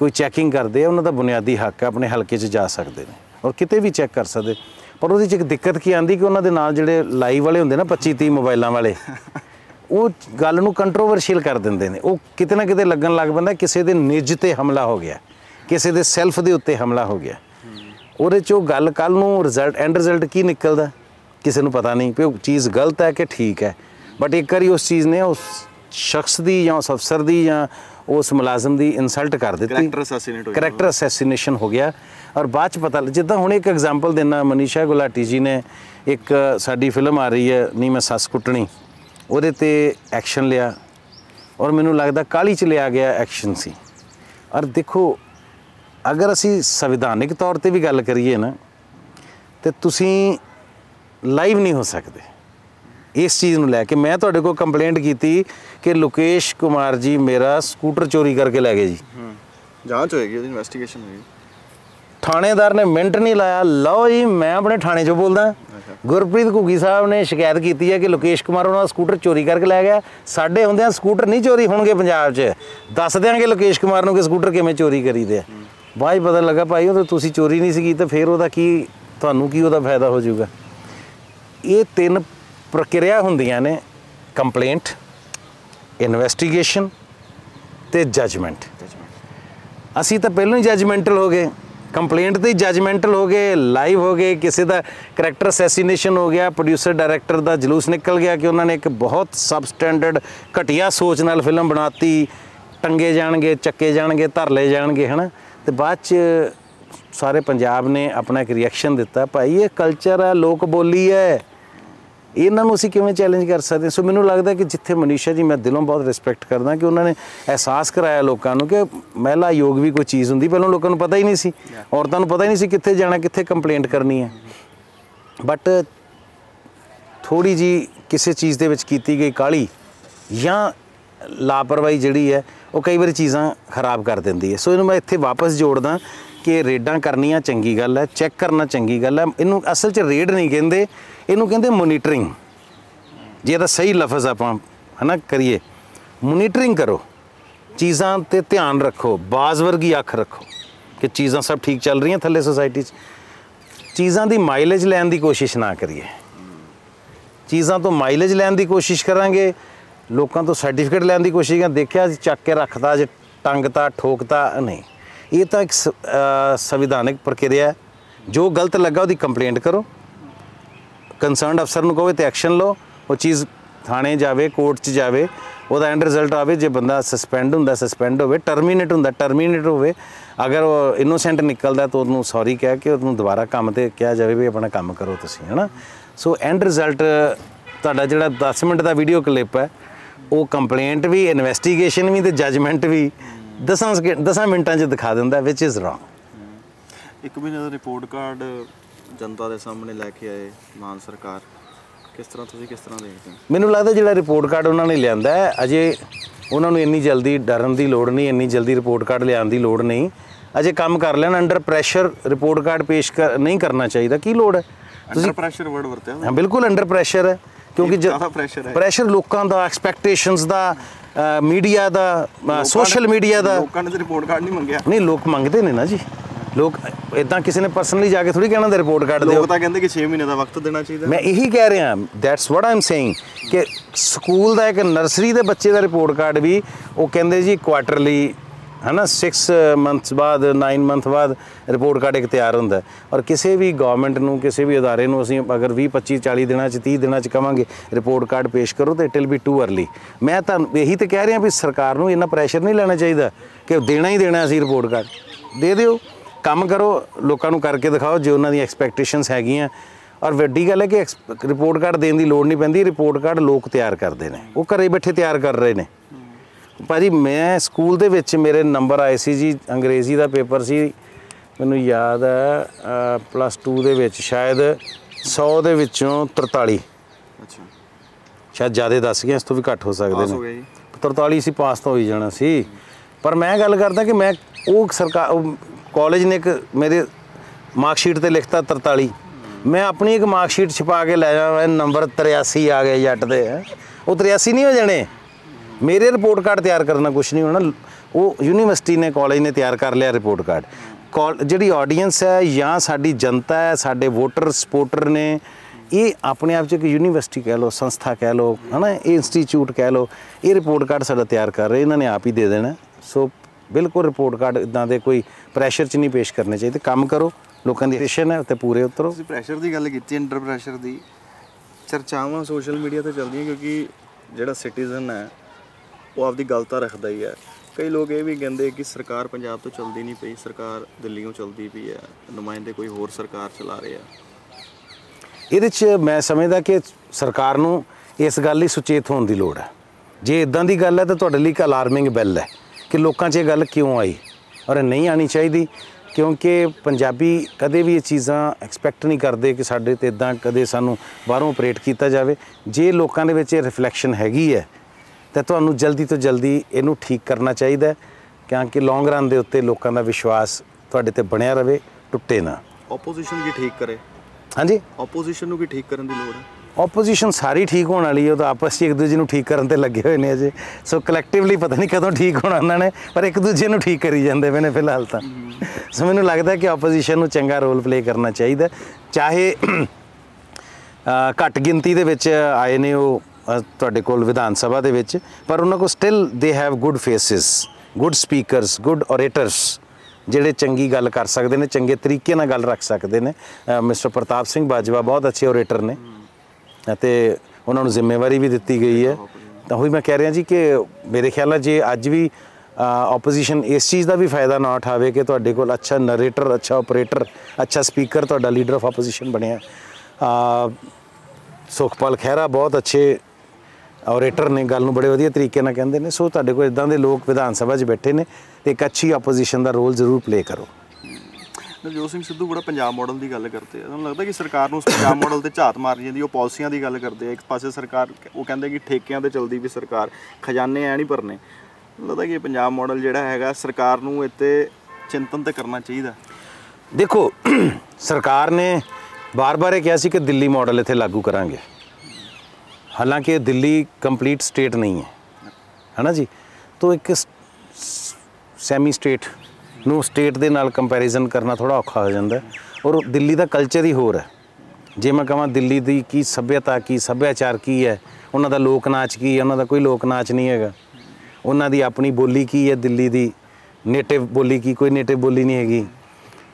ਕੋਈ ਚੈਕਿੰਗ ਕਰਦੇ ਆ, ਉਹਨਾਂ ਦਾ ਬੁਨਿਆਦੀ ਹੱਕ ਹੈ ਆਪਣੇ ਹਲਕੇ 'ਚ ਜਾ ਸਕਦੇ ਨੇ ਔਰ ਕਿਤੇ ਵੀ ਚੈੱਕ ਕਰ ਸਕਦੇ। ਪਰ ਉਹਦੇ 'ਚ ਇੱਕ ਦਿੱਕਤ ਕੀ ਆਂਦੀ ਕਿ ਉਹਨਾਂ ਦੇ ਨਾਲ ਜਿਹੜੇ ਲਾਈਵ ਵਾਲੇ ਹੁੰਦੇ ਨਾ 25 30 ਮੋਬਾਈਲਾਂ ਵਾਲੇ, ਉਹ ਗੱਲ ਨੂੰ ਕੰਟਰੋਵਰਸ਼ੀਅਲ ਕਰ ਦਿੰਦੇ ਨੇ। ਉਹ ਕਿਤੇ ਨਾ ਕਿਤੇ ਲੱਗਣ ਲੱਗ ਪੈਂਦਾ, ਕਿਸੇ ਦੇ ਨਿੱਜ ਤੇ ਹਮਲਾ ਹੋ ਗਿਆ, ਕਿਸੇ ਦੇ ਸੈਲਫ ਦੇ ਉੱਤੇ ਹਮਲਾ ਹੋ ਗਿਆ। ਉਹਦੇ 'ਚ ਉਹ ਗੱਲ ਕੱਲ ਨੂੰ ਰਿਜ਼ਲਟ ਐਂਡ ਰਿਜ਼ਲਟ ਕੀ ਨਿਕਲਦਾ? ਕਿਸੇ ਨੂੰ ਪਤਾ ਨਹੀਂ ਕਿ ਉਹ ਚੀਜ਼ ਗਲਤ ਹੈ ਕਿ ਠੀਕ ਹੈ। ਬਟ ਇੱਕ ਵਾਰੀ ਉਸ ਚੀਜ਼ ਨੇ, ਉਸ ਸ਼ਖਸ ਦੀ ਜਾਂ ਉਸ ਅਫਸਰ ਦੀ ਜਾਂ ਉਸ ਮੁਲਾਜ਼ਮ ਦੀ ਇਨਸਲਟ ਕਰ ਦਿੱਤੀ। ਹੋ ਗਿਆ। ਕਰੈਕਟਰ ਅਸੈਸੀਨੇਸ਼ਨ ਹੋ ਗਿਆ। ਔਰ ਬਾਅਦ ਚ ਪਤਾ ਜਿੱਦਾਂ ਹੁਣ ਇੱਕ ਐਗਜ਼ਾਮਪਲ ਦੇਣਾ ਮਨੀਸ਼ਾ ਗੁਲਾਟੀ ਜੀ ਨੇ ਇੱਕ ਸਾਡੀ ਫਿਲਮ ਆ ਰਹੀ ਹੈ ਨੀ ਮੈਂ ਸੱਸ ਕੁੱਟਣੀ। ਉਹਦੇ ਤੇ ਐਕਸ਼ਨ ਲਿਆ। ਔਰ ਮੈਨੂੰ ਲੱਗਦਾ ਕਾਲੀ ਚ ਲਿਆ ਗਿਆ ਐਕਸ਼ਨ ਸੀ। ਔਰ ਦੇਖੋ ਅਗਰ ਅਸੀਂ ਸੰਵਿਧਾਨਿਕ ਤੌਰ ਤੇ ਵੀ ਗੱਲ ਕਰੀਏ ਨਾ ਤੇ ਤੁਸੀਂ ਲਾਈਵ ਨਹੀਂ ਹੋ ਸਕਦੇ। ਇਸ ਚੀਜ਼ ਨੂੰ ਲੈ ਕੇ ਮੈਂ ਤੁਹਾਡੇ ਕੋਲ ਕੰਪਲੇਂਟ ਕੀਤੀ ਕਿ ਲੋਕੇਸ਼ ਕੁਮਾਰ ਜੀ ਮੇਰਾ ਸਕੂਟਰ ਚੋਰੀ ਕਰਕੇ ਲੈ ਗਏ ਜੀ। ਹੂੰ ਜਾਂਚ ਹੋਏਗੀ ਉਹਦੀ ਇਨਵੈਸਟੀਗੇਸ਼ਨ ਹੋਏਗੀ। ਥਾਣੇਦਾਰ ਨੇ ਮਿੰਟ ਨਹੀਂ ਲਾਇਆ। ਲਓ ਜੀ ਮੈਂ ਆਪਣੇ ਥਾਣੇ 'ਚੋਂ ਬੋਲਦਾ। ਗੁਰਪ੍ਰੀਤ ਘੁੱਗੀ ਸਾਹਿਬ ਨੇ ਸ਼ਿਕਾਇਤ ਕੀਤੀ ਹੈ ਕਿ ਲੋਕੇਸ਼ ਕੁਮਾਰ ਉਹਨਾਂ ਦਾ ਸਕੂਟਰ ਚੋਰੀ ਕਰਕੇ ਲੈ ਗਿਆ। ਸਾਡੇ ਹੁੰਦਿਆਂ ਸਕੂਟਰ ਨਹੀਂ ਚੋਰੀ ਹੋਣਗੇ ਪੰਜਾਬ 'ਚ। ਦੱਸ ਦਿਆਂਗੇ ਲੋਕੇਸ਼ ਕੁਮਾਰ ਨੂੰ ਕਿ ਸਕੂਟਰ ਕਿਵੇਂ ਚੋਰੀ ਕਰੀਦੇ ਆ। ਬਾਅਦ ਪਤਾ ਲੱਗਾ ਭਾਈ ਉਹ ਤਾਂ ਤੁਸੀਂ ਚੋਰੀ ਨਹੀਂ ਸੀ ਕੀਤੀ ਫਿਰ ਉਹਦਾ ਕੀ ਤੁਹਾਨੂੰ ਕੀ ਉਹਦਾ ਫਾਇਦਾ ਹੋ ਜਾਊਗਾ? ਇਹ ਤਿੰਨ ਪ੍ਰਕਿਰਿਆ ਹੁੰਦੀਆਂ ਨੇ ਕੰਪਲੇਂਟ, ਇਨਵੈਸਟੀਗੇਸ਼ਨ ਤੇ ਜਜਮੈਂਟ। ਅਸੀਂ ਤਾਂ ਪਹਿਲਾਂ ਹੀ ਜਜਮੈਂਟਲ ਹੋ ਗਏ। ਕੰਪਲੇਂਟ ਤੇ ਜਜਮੈਂਟਲ ਹੋ ਗਏ, ਲਾਈਵ ਹੋ ਗਏ। ਕਿਸੇ ਦਾ ਕਰੈਕਟਰ ਅਸੈਸੀਨੇਸ਼ਨ ਹੋ ਗਿਆ ਪ੍ਰੋਡਿਊਸਰ ਡਾਇਰੈਕਟਰ ਦਾ ਜਲੂਸ ਨਿਕਲ ਗਿਆ ਕਿ ਉਹਨਾਂ ਨੇ ਇੱਕ ਬਹੁਤ ਸਬ ਸਟੈਂਡਰਡ ਘਟੀਆ ਸੋਚ ਨਾਲ ਫਿਲਮ ਬਣਾਤੀ। ਟੰਗੇ ਜਾਣਗੇ, ਚੱਕੇ ਜਾਣਗੇ, ਧਰਲੇ ਜਾਣਗੇ, ਹਨਾ? ਤੇ ਬਾਅਦ ਚ ਸਾਰੇ ਪੰਜਾਬ ਨੇ ਆਪਣਾ ਇੱਕ ਰਿਐਕਸ਼ਨ ਦਿੱਤਾ, ਭਾਈ, ਇਹ ਕਲਚਰ ਆ, ਲੋਕ ਬੋਲੀ ਹੈ ਇਹਨਾਂ ਨੂੰ ਅਸੀਂ ਕਿਵੇਂ ਚੈਲੰਜ ਕਰ ਸਕਦੇ ਹਾਂ? ਸੋ ਮੈਨੂੰ ਲੱਗਦਾ ਕਿ ਜਿੱਥੇ ਮਨੀਸ਼ਾ ਜੀ ਮੈਂ ਦਿਲੋਂ ਬਹੁਤ ਰਿਸਪੈਕਟ ਕਰਦਾ ਕਿ ਉਹਨਾਂ ਨੇ ਅਹਿਸਾਸ ਕਰਾਇਆ ਲੋਕਾਂ ਨੂੰ ਕਿ ਮਹਿਲਾ ਯੋਗ ਵੀ ਕੋਈ ਚੀਜ਼ ਹੁੰਦੀ ਪਹਿਲਾਂ ਲੋਕਾਂ ਨੂੰ ਪਤਾ ਹੀ ਨਹੀਂ ਸੀ। ਔਰਤਾਂ ਨੂੰ ਪਤਾ ਹੀ ਨਹੀਂ ਸੀ ਕਿੱਥੇ ਜਾਣਾ ਕਿੱਥੇ ਕੰਪਲੇਂਟ ਕਰਨੀ ਹੈ। ਬਟ ਥੋੜੀ ਜੀ ਕਿਸੇ ਚੀਜ਼ ਦੇ ਵਿੱਚ ਕੀਤੀ ਗਈ ਕਾਲੀ ਜਾਂ ਲਾਪਰਵਾਹੀ ਜਿਹੜੀ ਹੈ ਉਹ ਕਈ ਵਾਰੀ ਚੀਜ਼ਾਂ ਖਰਾਬ ਕਰ ਦਿੰਦੀ ਹੈ। ਸੋ ਇਹਨੂੰ ਮੈਂ ਇੱਥੇ ਵਾਪਸ ਜੋੜਦਾ ਕਿ ਰੇਡਾਂ ਕਰਨੀਆਂ ਚੰਗੀ ਗੱਲ ਹੈ, ਚੈੱਕ ਕਰਨਾ ਚੰਗੀ ਗੱਲ ਹੈ। ਇਹਨੂੰ ਅਸਲ 'ਚ ਰੇਡ ਨਹੀਂ ਕਹਿੰਦੇ, ਇਹਨੂੰ ਕਹਿੰਦੇ ਮੋਨੀਟਰਿੰਗ। ਜੇ ਇਹਦਾ ਸਹੀ ਲਫ਼ਜ਼ ਆਪਾਂ ਹਨਾ ਕਰੀਏ, ਮੋਨੀਟਰਿੰਗ ਕਰੋ। ਚੀਜ਼ਾਂ ਤੇ ਧਿਆਨ ਰੱਖੋ, ਬਾਜ਼ ਵਰਗੀ ਅੱਖ ਰੱਖੋ ਕਿ ਚੀਜ਼ਾਂ ਸਭ ਠੀਕ ਚੱਲ ਰਹੀਆਂ ਥੱਲੇ ਸੋਸਾਇਟੀ 'ਚ। ਚੀਜ਼ਾਂ ਦੀ ਮਾਈਲੇਜ ਲੈਣ ਦੀ ਕੋਸ਼ਿਸ਼ ਨਾ ਕਰੀਏ। ਚੀਜ਼ਾਂ ਤੋਂ ਮਾਈਲੇਜ ਲੈਣ ਦੀ ਕੋਸ਼ਿਸ਼ ਕਰਾਂਗੇ, ਲੋਕਾਂ ਤੋਂ ਸਰਟੀਫਿਕੇਟ ਲੈਣ ਦੀ ਕੋਸ਼ਿਸ਼ ਕਰਾਂ ਦੇਖਿਆ ਚੱਕ ਕੇ ਰੱਖਤਾ ਜੇ, ਟੰਗਤਾ, ਠੋਕਤਾ, ਨਹੀਂ। ਇਹ ਤਾਂ ਇੱਕ ਸ- ਅਹ, ਸੰਵਿਧਾਨਿਕ ਪ੍ਰਕਿਰਿਆ ਹੈ। ਜੋ ਗਲਤ ਲੱਗਾ ਉਹਦੀ ਕੰਪਲੇਂਟ ਕਰੋ। ਕੰਸਰਨਡ ਅਫਸਰ ਨੂੰ ਕਹੋ ਤੇ ਐਕਸ਼ਨ ਲਓ। ਉਹ ਚੀਜ਼ ਥਾਣੇ ਜਾਵੇ ਕੋਰਟ 'ਚ ਜਾਵੇ, ਉਹਦਾ ਐਂਡ ਰਿਜ਼ਲਟ ਆਵੇ। ਜੇ ਬੰਦਾ ਸਸਪੈਂਡ ਹੁੰਦਾ ਸਸਪੈਂਡ ਹੋਵੇ ਟਰਮੀਨੇਟ ਹੁੰਦਾ ਟਰਮੀਨੇਟ ਹੋਵੇ, ਅਗਰ ਉਹ ਇਨੋਸੈਂਟ ਨਿਕਲਦਾ ਤਾਂ ਉਹਨੂੰ ਸੌਰੀ ਕਹਿ ਕੇ ਉਹਨੂੰ ਦੁਬਾਰਾ ਕੰਮ ਤੇ ਕਿਹਾ ਜਾਵੇ ਵੀ ਆਪਣਾ ਕੰਮ ਕਰੋ ਤੁਸੀਂ, ਹਨਾ। ਸੋ ਐਂਡ ਰਿਜ਼ਲਟ ਤੁਹਾਡਾ ਜਿਹੜਾ 10 ਮਿੰਟ ਦਾ ਵੀਡੀਓ ਕਲਿੱਪ ਹੈ, ਉਹ ਕੰਪਲੇਂਟ ਵੀ ਇਨਵੈਸਟੀਗੇਸ਼ਨ ਵੀ ਤੇ ਜੱਜਮੈਂਟ ਵੀ 10 10 ਮਿੰਟਾਂ 'ਚ ਦਿਖਾ ਦਿੰਦਾ ਵਿਚ ਇਜ਼ ਰੋਂਗ ਇੱਕ ਮਹੀਨੇ ਦਾ ਰਿਪੋਰਟ ਕਾਰਡ ਜਨਤਾ ਦੇ ਸਾਹਮਣੇ ਲੈ ਕੇ ਆਏ ਮਾਨ ਸਰਕਾਰ। ਕਿਸ ਤਰ੍ਹਾਂ ਤੁਸੀਂ ਕਿਸ ਤਰ੍ਹਾਂ ਦੇਖਦੇ ਹੋ? ਮੈਨੂੰ ਲੱਗਦਾ ਜਿਹੜਾ ਰਿਪੋਰਟ ਕਾਰਡ ਉਹਨਾਂ ਨੇ ਲਿਆਂਦਾ ਹੈ ਅਜੇ ਉਹਨਾਂ ਨੂੰ ਇੰਨੀ ਜਲਦੀ ਡਰਨ ਦੀ ਲੋੜ ਨਹੀਂ ਇੰਨੀ ਜਲਦੀ ਰਿਪੋਰਟ ਕਾਰਡ ਲਿਆਉਣ ਦੀ ਲੋੜ ਨਹੀਂ। ਅਜੇ ਕੰਮ ਕਰ ਲੈਣ ਅੰਡਰ ਪ੍ਰੈਸ਼ਰ ਰਿਪੋਰਟ ਕਾਰਡ ਪੇਸ਼ ਨਹੀਂ ਕਰਨਾ ਚਾਹੀਦਾ ਕੀ ਲੋੜ ਹੈ? ਅੰਡਰ ਪ੍ਰੈਸ਼ਰ ਵਰਡ ਵਰਤਿਆ। ਹਾਂ ਬਿਲਕੁਲ ਅੰਡਰ ਪ੍ਰੈਸ਼ਰ ਹੈ ਕਿਉਂਕਿ ਜ਼ਿਆਦਾ pressure ਹੈ। ਪ੍ਰੈਸ਼ਰ ਲੋਕਾਂ ਦਾ ਐਕਸਪੈਕਟੇਸ਼ਨਸ ਦਾ ਮੀਡੀਆ ਦਾ ਸੋਸ਼ਲ ਮੀਡੀਆ ਦਾ। ਲੋਕਾਂ ਨੇ ਰਿਪੋਰਟ ਕਾਰਡ ਨਹੀਂ ਮੰਗਿਆ। ਨਹੀਂ ਲੋਕ ਮੰਗਦੇ ਨੇ ਨਾ ਜੀ। ਲੋਕ ਇਦਾਂ ਕਿਸੇ ਨੇ ਪਰਸਨਲੀ ਜਾ ਕੇ ਥੋੜੀ ਕਹਿਣਾ ਦੇ ਰਿਪੋਰਟ ਕਾਰਡ ਦਿਓ। ਲੋਕ ਤਾਂ ਕਹਿੰਦੇ ਕਿ 6 ਮਹੀਨੇ ਦਾ ਵਕਤ ਦੇਣਾ ਚਾਹੀਦਾ। ਮੈਂ ਇਹੀ ਕਹਿ ਰਿਹਾ ਦੈਟਸ ਵਾਟ ਆਮ ਸੇਇੰਗ ਕਿ ਸਕੂਲ ਦਾ ਇੱਕ ਨਰਸਰੀ ਦੇ ਬੱਚੇ ਦਾ ਰਿਪੋਰਟ ਕਾਰਡ ਵੀ ਉਹ ਕਹਿੰਦੇ ਜੀ ਕੁਆਟਰਲੀ ਹਨਾ 6 ਮੰਥਸ ਬਾਅਦ 9 ਮੰਥ ਬਾਅਦ ਰਿਪੋਰਟ ਕਾਰਡ ਇੱਕ ਤਿਆਰ ਹੁੰਦਾ ਔਰ ਕਿਸੇ ਵੀ ਗਵਰਨਮੈਂਟ ਨੂੰ, ਕਿਸੇ ਵੀ ਅਦਾਰੇ ਨੂੰ ਅਸੀਂ ਅਗਰ 20 25 40 ਦਿਨਾਂ ਚ 30 ਦਿਨਾਂ ਚ ਕਵਾਂਗੇ ਰਿਪੋਰਟ ਕਾਰਡ ਪੇਸ਼ ਕਰੋ ਤੇ it will be too early ਮੈਂ ਤਾਂ ਇਹੀ ਤੇ ਕਹਿ ਰਿਹਾ ਵੀ ਸਰਕਾਰ ਨੂੰ ਇੰਨਾ ਪ੍ਰੈਸ਼ਰ ਨਹੀਂ ਲੈਣਾ ਚਾਹੀਦਾ ਕਿ ਦੇਣਾ ਹੀ ਦੇਣਾ ਅਸੀਂ ਰਿਪੋਰਟ ਕਾਰਡ ਦੇ ਦਿਓ। ਕੰਮ ਕਰੋ, ਲੋਕਾਂ ਨੂੰ ਕਰਕੇ ਦਿਖਾਓ ਜੇ ਉਹਨਾਂ ਦੀ ਐਕਸਪੈਕਟੇਸ਼ਨਸ ਹੈਗੀਆਂ। ਔਰ ਵੱਡੀ ਗੱਲ ਹੈ ਕਿ ਰਿਪੋਰਟ ਕਾਰਡ ਦੇਣ ਦੀ ਲੋੜ ਨਹੀਂ ਪੈਂਦੀ ਰਿਪੋਰਟ ਕਾਰਡ ਲੋਕ ਤਿਆਰ ਕਰਦੇ ਨੇ। ਉਹ ਘਰੇ ਬੈਠੇ ਤਿਆਰ ਕਰ ਰਹੇ ਨੇ। ਭਾਜੀ ਮੈਂ ਸਕੂਲ ਦੇ ਵਿੱਚ ਮੇਰੇ ਨੰਬਰ ਆਏ ਸੀ ਜੀ ਅੰਗਰੇਜ਼ੀ ਦਾ ਪੇਪਰ ਸੀ। ਮੈਨੂੰ ਯਾਦ ਹੈ ਪਲੱਸ 2 ਦੇ ਵਿੱਚ ਸ਼ਾਇਦ 100 ਦੇ ਵਿੱਚੋਂ 43 ਅੱਛਾ। ਸ਼ਾਇਦ ਜ਼ਿਆਦਾ ਦੱਸ ਗਿਆ ਇਸ ਤੋਂ ਵੀ ਘੱਟ ਹੋ ਸਕਦੇ ਨੇ ਹੋ ਗਿਆ ਜੀ। 43 ਸੀ ਪਾਸ ਤਾਂ ਹੋ ਹੀ ਜਾਣਾ ਸੀ। ਪਰ ਮੈਂ ਗੱਲ ਕਰਦਾ ਕਿ ਮੈਂ ਉਹ ਸਰਕਾਰ ਕਾਲਜ ਨੇ ਇੱਕ ਮੇਰੇ ਮਾਰਕ ਸ਼ੀਟ ਤੇ ਲਿਖਤਾ 43 ਮੈਂ ਆਪਣੀ ਇੱਕ ਮਾਰਕ ਸ਼ੀਟ ਛਪਾ ਕੇ ਲੈ ਜਾਵਾਂ ਨੰਬਰ 83 ਆ ਗਏ ਜੱਟ ਦੇ। ਉਹ 83 ਨਹੀਂ ਹੋ ਜਾਣੇ? ਮੇਰੇ ਰਿਪੋਰਟ ਕਾਰਡ ਤਿਆਰ ਕਰਨਾ ਕੁਝ ਨਹੀਂ ਹੋਣਾ। ਉਹ ਯੂਨੀਵਰਸਿਟੀ ਨੇ ਕਾਲਜ ਨੇ ਤਿਆਰ ਕਰ ਲਿਆ ਰਿਪੋਰਟ ਕਾਰਡ ਕਾਲ ਜਿਹੜੀ ਆਡੀਅנס ਹੈ ਜਾਂ ਸਾਡੀ ਜਨਤਾ ਹੈ, ਸਾਡੇ ਵੋਟਰ ਸਪੋਰਟਰ ਨੇ, ਇਹ ਆਪਣੇ ਆਪ ਚ ਇੱਕ ਯੂਨੀਵਰਸਿਟੀ ਕਹਿ ਲਓ, ਸੰਸਥਾ ਕਹਿ ਲਓ, ਹਨਾ, ਇਹ ਇੰਸਟੀਚਿਊਟ ਕਹਿ ਲਓ, ਇਹ ਰਿਪੋਰਟ ਕਾਰਡ ਸਾਡਾ ਤਿਆਰ ਕਰ ਰਹੇ, ਇਹਨਾਂ ਨੇ ਆਪ ਹੀ ਦੇ ਦੇਣਾ। ਸੋ ਬਿਲਕੁਲ ਰਿਪੋਰਟ ਕਾਰਡ ਇਦਾਂ ਦੇ ਕੋਈ ਪ੍ਰੈਸ਼ਰ ਚ ਨਹੀਂ ਪੇਸ਼ ਕਰਨੇ ਚਾਹੀਦੇ। ਕੰਮ ਕਰੋ, ਲੋਕਾਂ ਦੀ ਸਟੇਸ਼ਨ ਹੈ ਉੱਤੇ ਪੂਰੇ ਉਤਰੋ। ਤੁਸੀਂ ਪ੍ਰੈਸ਼ਰ ਦੀ ਗੱਲ ਕੀਤੀ ਅੰਡਰ ਪ੍ਰੈਸ਼ਰ ਦੀ। ਚਰਚਾਵਾਂ ਸੋਸ਼ਲ ਮੀਡੀਆ ਤੇ ਚੱਲਦੀਆਂ ਕਿਉਂਕਿ ਜਿਹੜਾ ਸਿਟੀਜ਼ਨ ਹੈ ਉਹ ਆਪਦੀ ਗੱਲ ਤਾਂ ਰੱਖਦਾ ਹੀ ਹੈ। ਕਈ ਲੋਕ ਇਹ ਵੀ ਕਹਿੰਦੇ ਕਿ ਸਰਕਾਰ ਪੰਜਾਬ ਤੋਂ ਚੱਲਦੀ ਨਹੀਂ ਪਈ, ਸਰਕਾਰ ਦਿੱਲੀੋਂ ਚੱਲਦੀ ਪਈ ਹੈ, ਨੁਮਾਇੰਦੇ ਕੋਈ ਹੋਰ ਸਰਕਾਰ ਚਲਾ ਰਹੇ ਆ। ਇਹਦੇ 'ਚ ਮੈਂ ਸਮਝਦਾ ਕਿ ਸਰਕਾਰ ਨੂੰ ਇਸ ਗੱਲ ਲਈ ਸੁਚੇਤ ਹੋਣ ਦੀ ਲੋੜ ਹੈ। ਜੇ ਇਦਾਂ ਦੀ ਗੱਲ ਹੈ ਤਾਂ ਤੁਹਾਡੇ ਲਈ ਇੱਕ ਅਲਾਰਮਿੰਗ ਬੈਲ ਹੈ ਕਿ ਲੋਕਾਂ 'ਚ ਇਹ ਗੱਲ ਕਿਉਂ ਆਈ ਔਰ ਇਹ ਨਹੀਂ ਆਣੀ ਚਾਹੀਦੀ, ਕਿਉਂਕਿ ਪੰਜਾਬੀ ਕਦੇ ਵੀ ਇਹ ਚੀਜ਼ਾਂ ਐਕਸਪੈਕਟ ਨਹੀਂ ਕਰਦੇ ਕਿ ਸਾਡੇ ਤੇ ਇਦਾਂ ਕਦੇ ਸਾਨੂੰ ਬਾਹਰੋਂ ਆਪਰੇਟ ਕੀਤਾ ਜਾਵੇ। ਜੇ ਲੋਕਾਂ ਦੇ ਵਿੱਚ ਇਹ ਰਿਫਲੈਕਸ਼ਨ ਹੈਗੀ ਹੈ ਤਾਂ ਤੁਹਾਨੂੰ ਜਲਦੀ ਤੋਂ ਜਲਦੀ ਇਹਨੂੰ ਠੀਕ ਕਰਨਾ ਚਾਹੀਦਾ ਕਿਉਂਕਿ ਲੌਂਗ ਰਨ ਦੇ ਉੱਤੇ ਲੋਕਾਂ ਦਾ ਵਿਸ਼ਵਾਸ ਤੁਹਾਡੇ ਤੇ ਬਣਿਆ ਰਵੇ ਟੁੱਟੇ ਨਾ। ਆਪੋਜੀਸ਼ਨ ਕੀ ਠੀਕ ਕਰੇ। ਹਾਂਜੀ? ਆਪੋਜੀਸ਼ਨ ਨੂੰ ਕੀ ਠੀਕ ਕਰਨ ਦੀ ਲੋੜ ਹੈ। ਆਪੋਜੀਸ਼ਨ ਸਾਰੀ ਠੀਕ ਹੋਣ ਵਾਲੀ ਹੈ ਉਹ ਤਾਂ ਆਪਸ 'ਚ ਇੱਕ ਦੂਜੇ ਨੂੰ ਠੀਕ ਕਰਨ ਤੇ ਲੱਗੇ ਹੋਏ ਨੇ ਅਜੇ। ਸੋ ਕਲੈਕਟਿਵਲੀ ਪਤਾ ਨਹੀਂ ਕਦੋਂ ਠੀਕ ਹੋਣਾ ਉਹਨਾਂ ਨੇ ਪਰ ਇੱਕ ਦੂਜੇ ਨੂੰ ਠੀਕ ਕਰੀ ਜਾਂਦੇ ਪਏ ਨੇ ਫਿਲਹਾਲ ਤਾਂ। ਸੋ ਮੈਨੂੰ ਲੱਗਦਾ ਕਿ ਆਪੋਜੀਸ਼ਨ ਨੂੰ ਚੰਗਾ ਰੋਲ ਪਲੇ ਕਰਨਾ ਚਾਹੀਦਾ ਚਾਹੇ ਘੱਟ ਗਿਣਤੀ ਦੇ ਵਿੱਚ ਆਏ ਨੇ ਉਹ ਤੁਹਾਡੇ ਕੋਲ ਵਿਧਾਨ ਸਭਾ ਦੇ ਵਿੱਚ, ਪਰ ਉਹਨਾਂ ਕੋਲ still they have good faces good speakers good orators ਜਿਹੜੇ ਚੰਗੀ ਗੱਲ ਕਰ ਸਕਦੇ ਨੇ, ਚੰਗੇ ਤਰੀਕੇ ਨਾਲ ਗੱਲ ਰੱਖ ਸਕਦੇ ਨੇ। ਮਿਸਟਰ ਪ੍ਰਤਾਪ ਸਿੰਘ ਬਾਜਵਾ ਬਹੁਤ ਅੱਛੇ ਓਰੇਟਰ ਨੇ, ਅਤੇ ਉਹਨਾਂ ਨੂੰ ਜ਼ਿੰਮੇਵਾਰੀ ਵੀ ਦਿੱਤੀ ਗਈ ਹੈ। ਤਾਂ ਉਹੀ ਮੈਂ ਕਹਿ ਰਿਹਾ ਜੀ ਕਿ ਮੇਰੇ ਖਿਆਲ ਨਾਲ ਜੇ ਅੱਜ ਵੀ ਆਪੋਜੀਸ਼ਨ ਇਸ ਚੀਜ਼ ਦਾ ਵੀ ਫਾਇਦਾ ਨਾ ਉਠਾਵੇ ਕਿ ਤੁਹਾਡੇ ਕੋਲ ਅੱਛਾ ਨਰੇਟਰ ਅੱਛਾ ਆਪਰੇਟਰ ਅੱਛਾ ਸਪੀਕਰ ਤੁਹਾਡਾ ਲੀਡਰ ਆਫ ਆਪੋਜੀਸ਼ਨ ਬਣਿਆ। ਸੁਖਪਾਲ ਖਹਿਰਾ ਬਹੁਤ ਅੱਛੇ ਔਰੇਟਰ ਨੇ ਗੱਲ ਨੂੰ ਬੜੇ ਵਧੀਆ ਤਰੀਕੇ ਨਾਲ ਕਹਿੰਦੇ ਨੇ ਸੋ ਤੁਹਾਡੇ ਕੋਲ ਇਦਾਂ ਦੇ ਲੋਕ ਵਿਧਾਨ ਸਭਾ 'ਚ ਬੈਠੇ ਨੇ ਤੇ ਇੱਕ ਅੱਛੀ ਆਪੋਜੀਸ਼ਨ ਦਾ ਰੋਲ ਜ਼ਰੂਰ ਪਲੇ ਕਰੋ। ਨਵਜੋਤ ਸਿੰਘ ਸਿੱਧੂ ਬੜਾ ਪੰਜਾਬ ਮਾਡਲ ਦੀ ਗੱਲ ਕਰਦੇ ਆ ਤੁਹਾਨੂੰ ਲੱਗਦਾ ਕਿ ਸਰਕਾਰ ਨੂੰ ਉਸ ਪੰਜਾਬ ਮਾਡਲ ਤੇ ਝਾਤ ਮਾਰ ਜਾਂਦੀ ਉਹ ਪਾਲਿਸੀਆਂ ਦੀ ਗੱਲ ਕਰਦੇ ਆ ਇੱਕ ਪਾਸੇ ਸਰਕਾਰ ਉਹ ਕਹਿੰਦੇ ਕਿ ਠੇਕਿਆਂ ਤੇ ਚਲਦੀ ਵੀ ਸਰਕਾਰ ਖਜ਼ਾਨੇ ਐ ਨਹੀਂ ਭਰਨੇ। ਲੱਗਦਾ ਕਿ ਪੰਜਾਬ ਮਾਡਲ ਜਿਹੜਾ ਹੈਗਾ ਸਰਕਾਰ ਨੂੰ ਇੱਥੇ ਚਿੰਤਨ ਤੇ ਕਰਨਾ ਚਾਹੀਦਾ? ਦੇਖੋ ਸਰਕਾਰ ਨੇ ਬਾਰ-ਬਾਰ ਇਹ ਕਿਹਾ ਸੀ ਕਿ ਦਿੱਲੀ ਮਾਡਲ ਇੱਥੇ ਲਾਗੂ ਕਰਾਂਗੇ। ਹਾਲਾਂਕਿ ਦਿੱਲੀ ਕੰਪਲੀਟ ਸਟੇਟ ਨਹੀਂ ਹੈ। ਹੈਨਾ ਜੀ? ਤੋਂ ਇੱਕ ਸੈਮੀ ਸਟੇਟ ਨੂੰ ਸਟੇਟ ਦੇ ਨਾਲ ਕੰਪੈਰੀਜ਼ਨ ਕਰਨਾ ਥੋੜਾ ਔਖਾ ਹੋ ਜਾਂਦਾ। ਔਰ ਦਿੱਲੀ ਦਾ ਕਲਚਰ ਹੀ ਹੋਰ ਹੈ। ਜੇ ਮੈਂ ਕਹਾਂ ਦਿੱਲੀ ਦੀ ਕੀ ਸੱਭਿਅਤਾ ਕੀ ਸੱਭਿਆਚਾਰ ਕੀ ਹੈ ਉਹਨਾਂ ਦਾ ਲੋਕ ਨਾਚ ਕੀ ਹੈ ਉਹਨਾਂ ਦਾ ਕੋਈ ਲੋਕ ਨਾਚ ਨਹੀਂ ਹੈਗਾ। ਉਹਨਾਂ ਦੀ ਆਪਣੀ ਬੋਲੀ ਕੀ ਹੈ ਦਿੱਲੀ ਦੀ? ਨੇਟਿਵ ਬੋਲੀ ਕੀ? ਕੋਈ ਨੇਟਿਵ ਬੋਲੀ ਨਹੀਂ ਹੈਗੀ।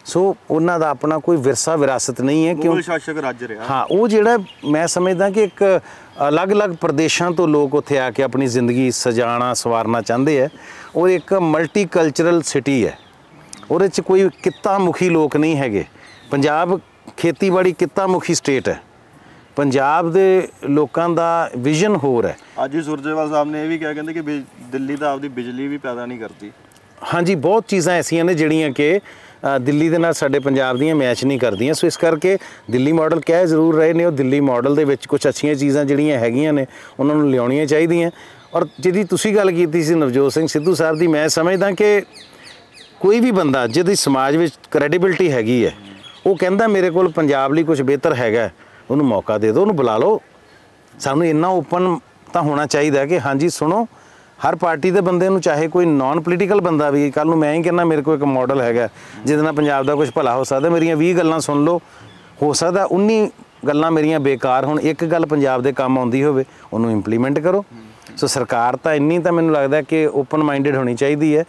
ਸੋ ਉਹਨਾਂ ਦਾ ਆਪਣਾ ਕੋਈ ਵਿਰਸਾ ਵਿਰਾਸਤ ਨਹੀਂ ਹੈ ਕਿਉਂ? ਸ਼ਾਸਕ ਰਾਜ ਰਿਹਾ। ਹਾਂ ਉਹ ਜਿਹੜਾ ਮੈਂ ਸਮਝਦਾ ਕਿ ਇੱਕ ਅਲੱਗ-ਅਲੱਗ ਪ੍ਰਦੇਸ਼ਾਂ ਤੋਂ ਲੋਕ ਉੱਥੇ ਆ ਕੇ ਆਪਣੀ ਜ਼ਿੰਦਗੀ ਸਜਾਣਾ ਸਵਾਰਨਾ ਚਾਹੁੰਦੇ ਆ। ਉਹ ਇੱਕ ਮਲਟੀਕਲਚਰਲ ਸਿਟੀ ਹੈ। ਉਹਦੇ 'ਚ ਕੋਈ ਕਿੱਤਾ ਮੁਖੀ ਲੋਕ ਨਹੀਂ ਹੈਗੇ। ਪੰਜਾਬ ਖੇਤੀਬਾੜੀ ਕਿੱਤਾ ਮੁਖੀ ਸਟੇਟ ਹੈ। ਪੰਜਾਬ ਦੇ ਲੋਕਾਂ ਦਾ ਵਿਜ਼ਨ ਹੋਰ ਹੈ। ਅੱਜ ਹੀ ਸੁਰਜੇਵਾਲ ਸਾਹਿਬ ਨੇ ਇਹ ਵੀ ਕਿਹਾ ਕਹਿੰਦੇ ਕਿ ਦਿੱਲੀ ਤਾਂ ਆਪਦੀ ਬਿਜਲੀ ਵੀ ਪੈਦਾ ਨਹੀਂ ਕਰਦੀ। ਹਾਂਜੀ ਬਹੁਤ ਚੀਜ਼ਾਂ ਐਸੀਆਂ ਨੇ ਜਿਹੜੀਆਂ ਕਿ ਦਿੱਲੀ ਦੇ ਨਾਲ ਸਾਡੇ ਪੰਜਾਬ ਦੀਆਂ ਮੈਚ ਨਹੀਂ ਕਰਦੀਆਂ। ਸੋ ਇਸ ਕਰਕੇ ਦਿੱਲੀ ਮਾਡਲ ਕਹਿ ਜ਼ਰੂਰ ਰਹੇ ਨੇ, ਉਹ ਦਿੱਲੀ ਮਾਡਲ ਦੇ ਵਿੱਚ ਕੁਝ ਅੱਛੀਆਂ ਚੀਜ਼ਾਂ ਜਿਹੜੀਆਂ ਹੈਗੀਆਂ ਨੇ, ਉਹਨਾਂ ਨੂੰ ਲਿਆਉਣੀਆਂ ਚਾਹੀਦੀਆਂ। ਔਰ ਜਿਹਦੀ ਤੁਸੀਂ ਗੱਲ ਕੀਤੀ ਸੀ ਨਵਜੋਤ ਸਿੰਘ ਸਿੱਧੂ ਸਾਹਿਬ ਦੀ, ਮੈਂ ਸਮਝਦਾ ਕਿ ਕੋਈ ਵੀ ਬੰਦਾ ਜਿਹਦੀ ਸਮਾਜ ਵਿੱਚ ਕ੍ਰੈਡੀਬਿਲਟੀ ਹੈਗੀ ਹੈ, ਉਹ ਕਹਿੰਦਾ ਮੇਰੇ ਕੋਲ ਪੰਜਾਬ ਲਈ ਕੁਝ ਬਿਹਤਰ ਹੈਗਾ ਉਹਨੂੰ ਮੌਕਾ ਦੇ ਦਿਓ, ਉਹਨੂੰ ਬੁਲਾ ਲਓ। ਸਾਨੂੰ ਇੰਨਾ ਓਪਨ ਤਾਂ ਹੋਣਾ ਚਾਹੀਦਾ ਕਿ ਹਾਂਜੀ, ਸੁਣੋ ਹਰ ਪਾਰਟੀ ਦੇ ਬੰਦੇ ਨੂੰ ਚਾਹੇ ਕੋਈ ਨਾਨ ਪੋਲੀਟੀਕਲ ਬੰਦਾ ਵੀ ਕੱਲ ਨੂੰ ਮੈਂ ਹੀ ਕਹਿੰਦਾ ਮੇਰੇ ਕੋਲ ਇੱਕ ਮਾਡਲ ਹੈਗਾ, ਜਿਹਦੇ ਨਾਲ ਪੰਜਾਬ ਦਾ ਕੁਝ ਭਲਾ ਹੋ ਸਕਦਾ, ਮੇਰੀਆਂ 20 ਗੱਲਾਂ ਸੁਣ ਲਓ। ਹੋ ਸਕਦਾ 19 ਗੱਲਾਂ ਮੇਰੀਆਂ ਬੇਕਾਰ ਹੁਣ, ਇੱਕ ਗੱਲ ਪੰਜਾਬ ਦੇ ਕੰਮ ਆਉਂਦੀ ਹੋਵੇ, ਉਹਨੂੰ ਇੰਪਲੀਮੈਂਟ ਕਰੋ। ਸੋ ਸਰਕਾਰ ਤਾਂ ਇੰਨੀ ਤਾਂ ਮੈਨੂੰ ਲੱਗਦਾ ਕਿ ਓਪਨ ਮਾਈਂਡਡ ਹੋਣੀ ਚਾਹੀਦੀ ਹੈ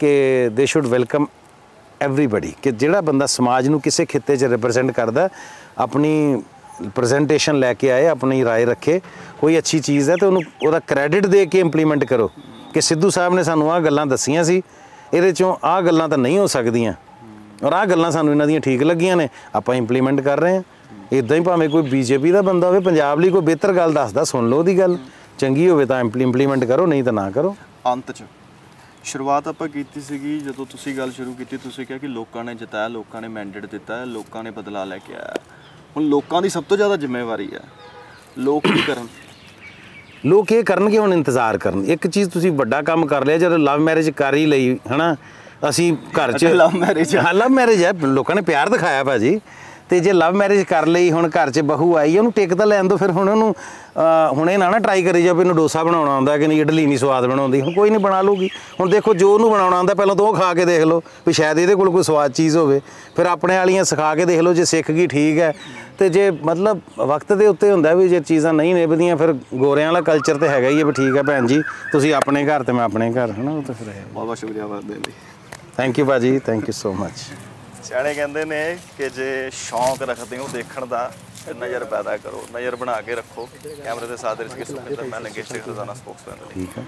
ਕਿ ਦੇ ਸ਼ੁੱਡ ਵੈਲਕਮ ਐਵਰੀਬਾਡੀ ਕਿ ਜਿਹੜਾ ਬੰਦਾ ਸਮਾਜ ਨੂੰ ਕਿਸੇ ਖਿੱਤੇ 'ਚ ਰਿਪਰੈਜ਼ੈਂਟ ਕਰਦਾ, ਆਪਣੀ ਪ੍ਰੈਜੈਂਟੇਸ਼ਨ ਲੈ ਕੇ ਆਏ ਆਪਣੀ رائے ਰੱਖੇ ਕੋਈ ਅੱਛੀ ਚੀਜ਼ ਹੈ ਤੇ ਉਹਨੂੰ ਉਹਦਾ ਕ੍ਰੈਡਿਟ ਦੇ ਕੇ ਇੰਪਲੀਮੈਂਟ ਕਰੋ ਕਿ ਸਿੱਧੂ ਸਾਹਿਬ ਨੇ ਸਾਨੂੰ ਆਹ ਗੱਲਾਂ ਦੱਸੀਆਂ ਸੀ ਇਹਦੇ ਚੋਂ ਆਹ ਗੱਲਾਂ ਤਾਂ ਨਹੀਂ ਹੋ ਸਕਦੀਆਂ ਔਰ ਆਹ ਗੱਲਾਂ ਸਾਨੂੰ ਇਹਨਾਂ ਦੀਆਂ ਠੀਕ ਲੱਗੀਆਂ ਨੇ ਆਪਾਂ ਇੰਪਲੀਮੈਂਟ ਕਰ ਰਹੇ ਹਾਂ ਇਦਾਂ ਹੀ ਭਾਵੇਂ ਕੋਈ ਬੀਜੇਪੀ ਦਾ ਬੰਦਾ ਹੋਵੇ ਪੰਜਾਬ ਲਈ ਕੋਈ ਬਿਹਤਰ ਗੱਲ ਦੱਸਦਾ ਸੁਣ ਲਓ ਉਹਦੀ ਗੱਲ ਚੰਗੀ ਹੋਵੇ ਤਾਂ ਇੰਪਲੀਮੈਂਟ ਕਰੋ ਨਹੀਂ ਤਾਂ ਨਾ ਕਰੋ ਅੰਤ 'ਚ ਸ਼ੁਰੂਆਤ ਆਪਾਂ ਕੀਤੀ ਸੀਗੀ ਜਦੋਂ ਤੁਸੀਂ ਗੱਲ ਸ਼ੁਰੂ ਕੀਤੀ ਤੁਸੀਂ ਕਿਹਾ ਕਿ ਲੋਕਾਂ ਨੇ ਜਿਤਾਇਆ ਲੋਕਾਂ ਨੇ ਮੈਂਡੇਟ ਦਿੱਤਾ ਹੈ ਲੋਕਾਂ ਨੇ ਬਦਲਾ ਲੈ ਕੇ ਆਇਆ ਹੁਣ ਲੋਕਾਂ ਦੀ ਸਭ ਤੋਂ ਜ਼ਿਆਦਾ ਜ਼ਿੰਮੇਵਾਰੀ ਹੈ। ਲੋਕ ਕੀ ਕਰਨ? ਲੋਕ ਇਹ ਕਰਨਗੇ ਹੁਣ ਇੰਤਜ਼ਾਰ ਕਰਨ। ਇੱਕ ਚੀਜ਼ ਤੁਸੀਂ ਵੱਡਾ ਕੰਮ ਕਰ ਲਿਆ ਜਦੋਂ ਲਵ ਮੈਰਿਜ ਕਰ ਹੀ ਲਈ ਹਨਾ? ਅਸੀਂ ਘਰ 'ਚ marriage ਆ। ਹਾਂ ਲਵ ਮੈਰਿਜ ਹੈ ਲੋਕਾਂ ਨੇ ਪਿਆਰ ਦਿਖਾਇਆ ਭਾਜੀ। ਤੇ ਜੇ ਲਵ ਮੈਰਿਜ ਕਰ ਲਈ ਹੁਣ ਘਰ 'ਚ ਬਹੂ ਆਈ ਉਹਨੂੰ ਟਿਕ ਤਾਂ ਲੈਣ ਦੋ ਫਿਰ ਹੁਣ ਉਹਨੂੰ ਹੁਣੇ ਨਾ ਨਾ ਟਰਾਈ ਕਰੀ ਜਾ ਵੀ ਇਹਨੂੰ ਡੋਸਾ ਬਣਾਉਣਾ ਆਉਂਦਾ ਕਿ ਨਹੀਂ ਇਡਲੀ ਨਹੀਂ ਸਵਾਦ ਬਣਾਉਂਦੀ। ਹੁਣ ਕੋਈ ਨਹੀਂ ਬਣਾ ਲੂਗੀ ਹੁਣ ਦੇਖੋ ਜੋ ਉਹਨੂੰ ਬਣਾਉਣਾ ਆਉਂਦਾ ਪਹਿਲਾਂ ਤਾਂ ਉਹ ਖਾ ਕੇ ਦੇਖ ਲਓ ਵੀ ਸ਼ਾਇਦ ਇਹਦੇ ਕੋਲ ਕੋਈ ਸਵਾਦ ਚੀਜ਼ ਹੋਵੇ। ਫਿਰ ਆਪਣੇ ਵਾਲੀਆਂ ਸਿਖਾ ਕੇ ਦੇਖ ਲਓ ਜੇ ਸਿੱਖ ਗਈ ਠੀਕ ਹੈ। ਤੇ ਜੇ ਮਤਲਬ ਵਕਤ ਦੇ ਉੱਤੇ ਹੁੰਦਾ ਵੀ ਜੇ ਚੀਜ਼ਾਂ ਨਹੀਂ ਨਿਭਦੀਆਂ ਫਿਰ ਗੋਰਿਆਂ ਵਾਲਾ ਕਲਚਰ ਤੇ ਹੈਗਾ ਹੀ ਹੈ ਵੀ ਠੀਕ ਹੈ ਭੈਣ ਜੀ ਤੁਸੀਂ ਆਪਣੇ ਘਰ ਤੇ ਮੈਂ ਆਪਣੇ ਘਰ ਹਨਾ ਉਹ ਤਾਂ ਫਿਰ ਬਹੁਤ ਬਹੁਤ ਸ਼ੁਕਰੀਆ ਬਾਤ ਦੇਣ ਲਈ ਥੈਂਕ ਯੂ ਭਾਜੀ ਥੈਂਕ ਯੂ ਸੋ ਮਚ ਸਿਆਣੇ ਕਹਿੰਦੇ ਨੇ ਕਿ ਜੇ ਸ਼ੌਂਕ ਰੱਖਦੇ ਹੋ ਦੇਖਣ ਦਾ ਨਜ਼ਰ ਪੈਦਾ ਕਰੋ। ਨਜ਼ਰ ਬਣਾ ਕੇ ਰੱਖੋ। ਕੈਮਰੇ ਦੇ ਸਾਥ ਰਿਸ਼ਕੇ ਸੁਖਿੰਦਰ ਮੈਂ ਲੰਗੇਸ਼ ਤੇ ਖਜ਼ਾਨਾ ਸਪੋਕਸਮੈਨ ਠੀਕ ਹੈ।